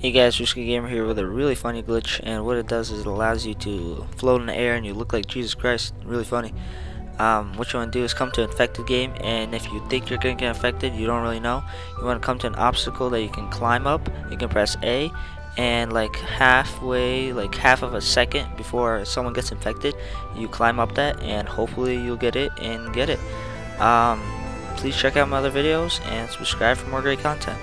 Hey guys, Risky Gamer here with a really funny glitch and what it does is it allows you to float in the air and you look like Jesus Christ. Really funny. Um, what you want to do is come to an infected game and if you think you're going to get infected, you don't really know, you want to come to an obstacle that you can climb up. You can press A and like halfway, like half of a second before someone gets infected, you climb up that and hopefully you'll get it and get it. Um, please check out my other videos and subscribe for more great content.